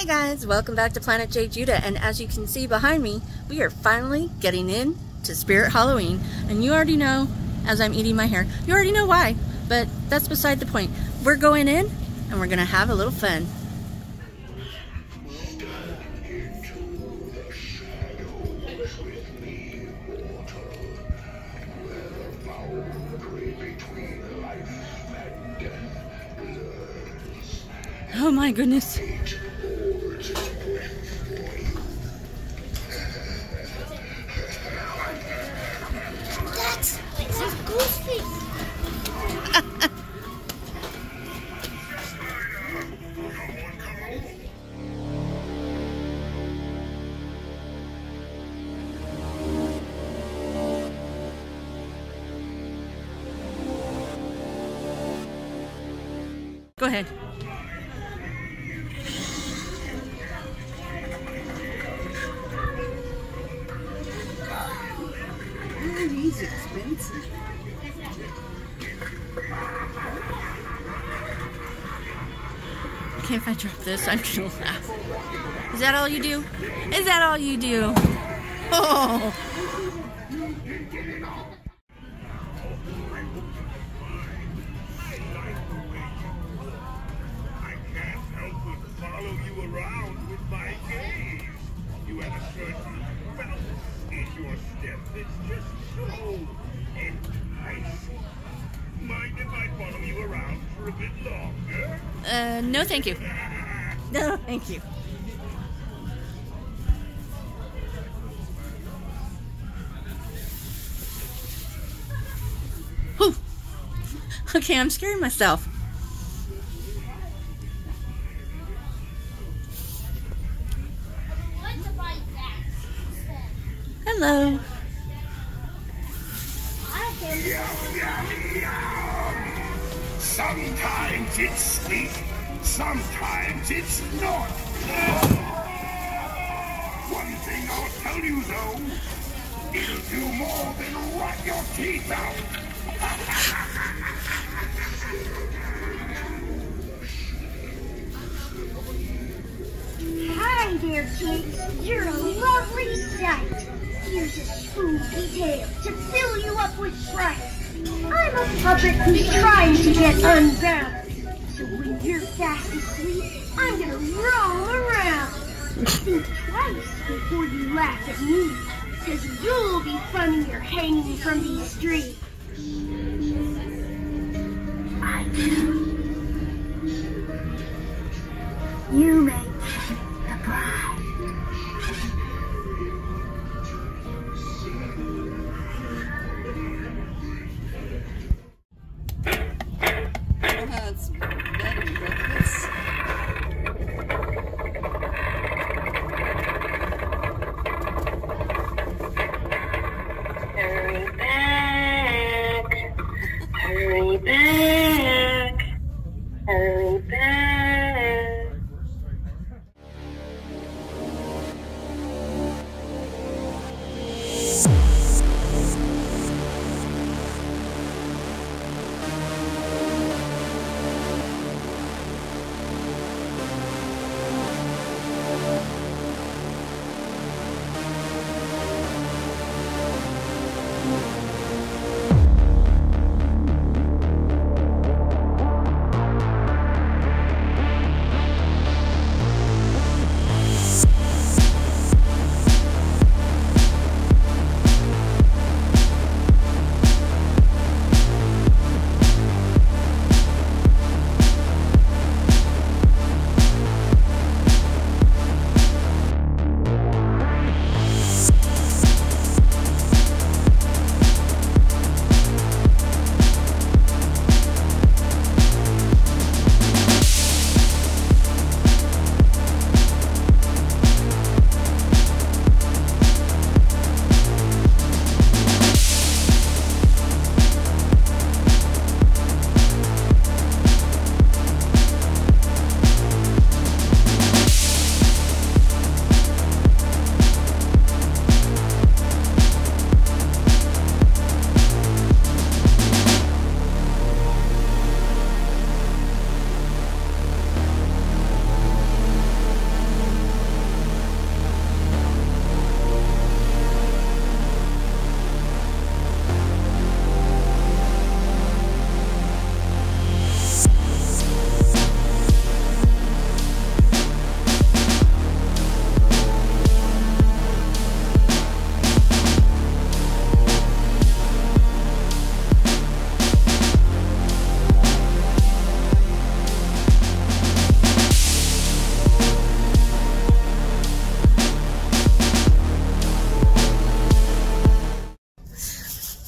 Hey guys, welcome back to Planet JeJuDa, and as you can see behind me, we are finally getting in to Spirit Halloween, and you already know, as I'm eating my hair, you already know why, but that's beside the point. We're going in, and we're gonna have a little fun. Oh my goodness. Go ahead. Expensive. Okay, if I drop this, I'm gonna laugh. Is that all you do? Is that all you do? Oh, in your step that's just so enticing. Mind if I follow you around for a bit longer? uh, no, thank you. No, thank you. Okay, I'm scaring myself. Hello. Sometimes it's sweet, sometimes it's not. One thing I'll tell you though, it'll do more than rot your teeth out. Hi there, kids. You're a lovely sight. Spooky tale to fill you up with fright. I'm a puppet who's trying to get unbound. So when you're fast asleep, I'm gonna roll around. Think twice before you laugh at me, cause you'll be funnier hanging from these trees. I do. You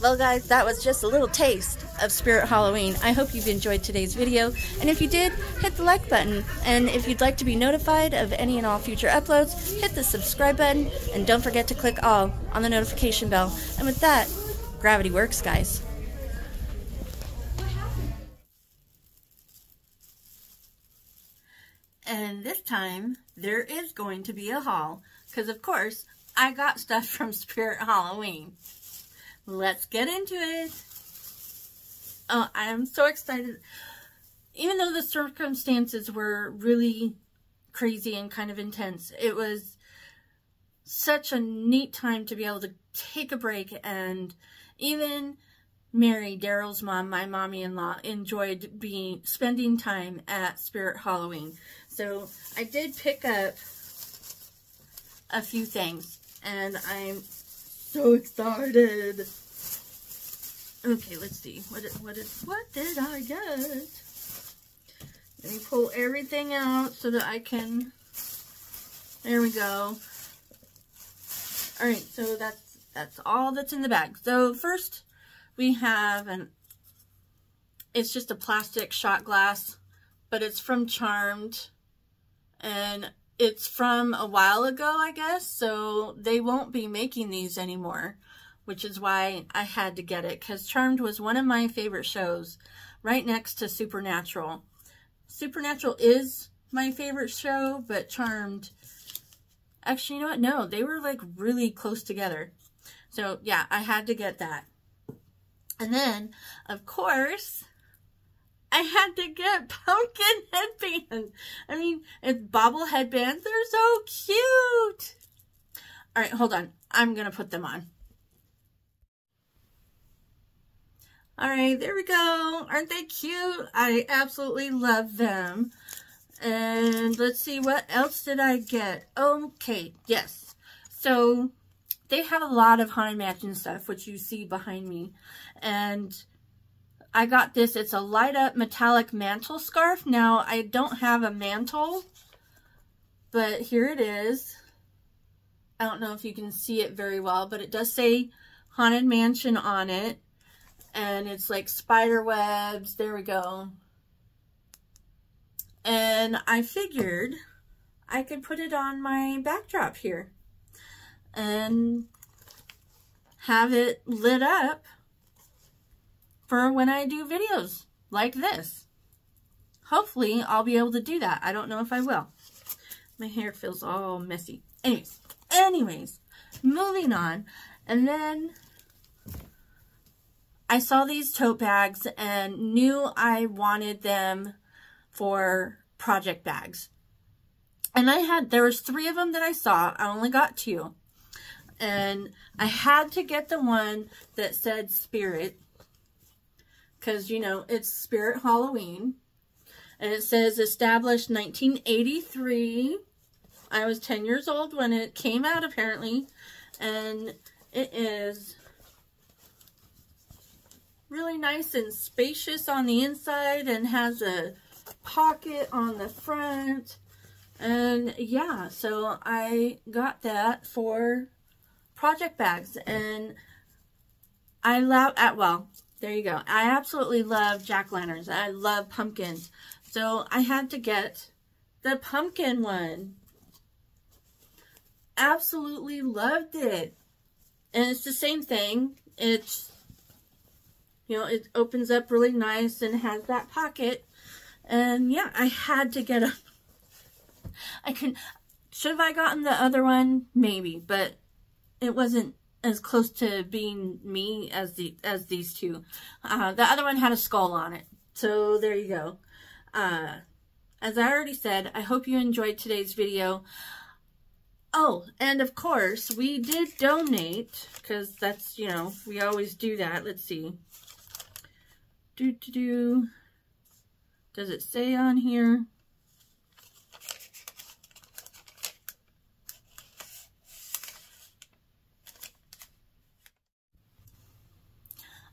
Well, guys, that was just a little taste of Spirit Halloween. I hope you've enjoyed today's video. And if you did, hit the like button. And if you'd like to be notified of any and all future uploads, hit the subscribe button. And don't forget to click all on the notification bell. And with that, gravity works, guys. And this time, there is going to be a haul. Because, of course, I got stuff from Spirit Halloween. Let's get into it. Oh, I'm so excited. Even though the circumstances were really crazy and kind of intense, it was such a neat time to be able to take a break and even Mary, Darrel's mom, my mommy-in-law, enjoyed being spending time at Spirit Halloween. So I did pick up a few things and I'm so excited. Okay, let's see. What did, what did, what did I get? Let me pull everything out so that I can, there we go. All right, so that's, that's all that's in the bag. So first we have an, it's just a plastic shot glass, but it's from Charmed and it's from a while ago, I guess, so they won't be making these anymore, which is why I had to get it, because Charmed was one of my favorite shows, right next to Supernatural. Supernatural is my favorite show, but Charmed, actually, you know what? No, they were like really close together. So yeah, I had to get that. And then, of course, I had to get pumpkin headbands. I mean, it's bobble headbands. They're so cute. All right, hold on. I'm going to put them on. All right, there we go. Aren't they cute? I absolutely love them. And let's see, what else did I get? Okay, yes. So they have a lot of Haunted Mansion stuff, which you see behind me. And I got this. It's a light up metallic mantle scarf. Now, I don't have a mantle, but here it is. I don't know if you can see it very well, but it does say Haunted Mansion on it. And it's like spider webs. There we go. And I figured I could put it on my backdrop here and have it lit up for when I do videos like this. Hopefully, I'll be able to do that. I don't know if I will. My hair feels all messy. Anyways, anyways, moving on. And then I saw these tote bags and knew I wanted them for project bags. And I had, there was three of them that I saw. I only got two. And I had to get the one that said spirit because, you know, it's Spirit Halloween. And it says established 1983. I was 10 years old when it came out, apparently. And it is really nice and spacious on the inside and has a pocket on the front. And yeah, so I got that for project bags. And I love, at well, there you go. I absolutely love jack-lanterns. I love pumpkins. So I had to get the pumpkin one. Absolutely loved it. And it's the same thing. It's, you know, it opens up really nice and has that pocket. And yeah, I had to get a, I can, should have I gotten the other one? Maybe, but it wasn't as close to being me as the as these two. Uh, the other one had a skull on it. So there you go. Uh, as I already said, I hope you enjoyed today's video. Oh, and of course, we did donate, because that's, you know, we always do that. Let's see. Do, do, do. Does it say on here?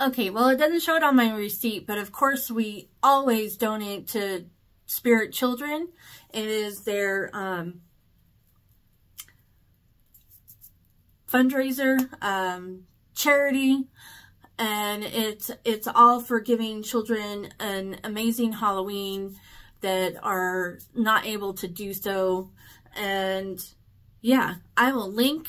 Okay, well, it doesn't show it on my receipt, but of course we always donate to Spirit Children. It is their um, fundraiser, um, charity, and it's it's all for giving children an amazing Halloween that are not able to do so. And yeah, I will link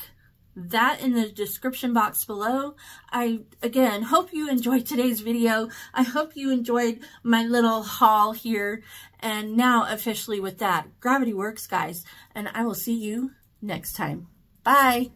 that in the description box below. I, again, hope you enjoyed today's video. I hope you enjoyed my little haul here. And now officially with that, Gravity works, guys. And I will see you next time. Bye.